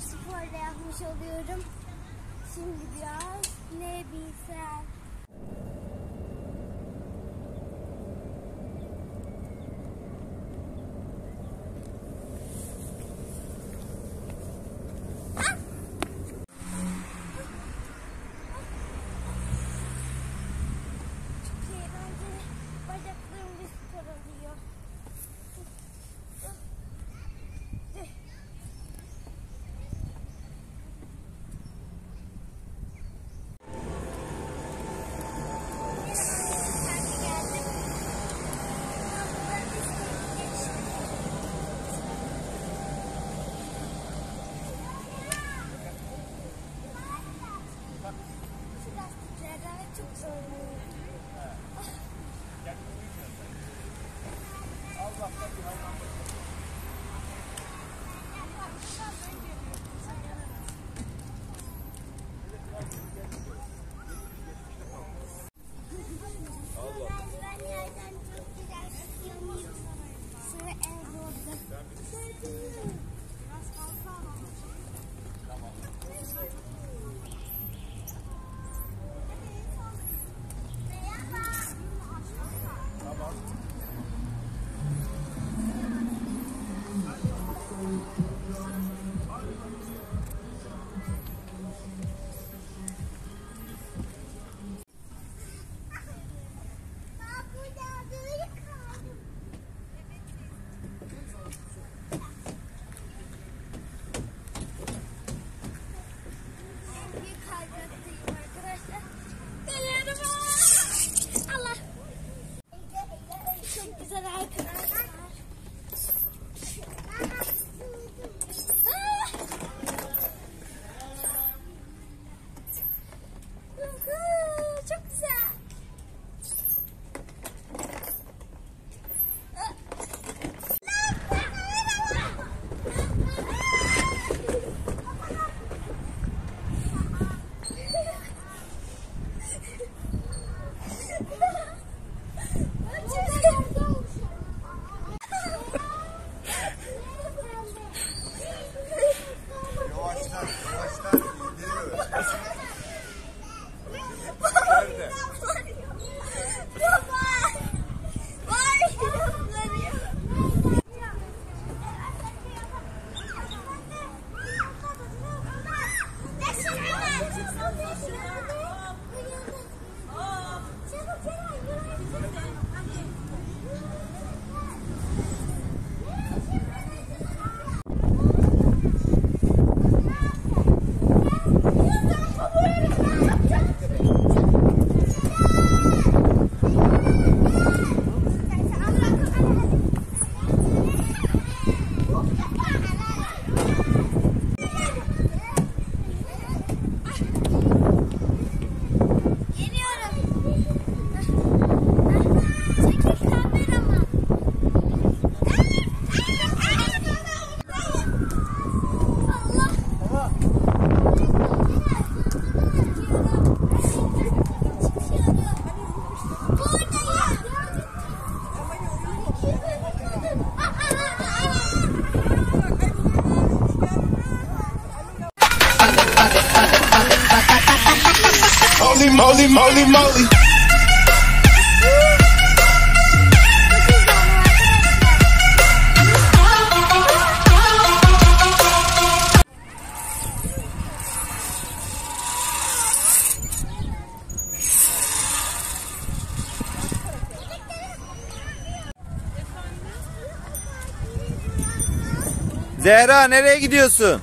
spor da yapmış oluyorum. Şimdi biraz ne bir moly, moly, moly, moly. Zehra nereye gidiyorsun?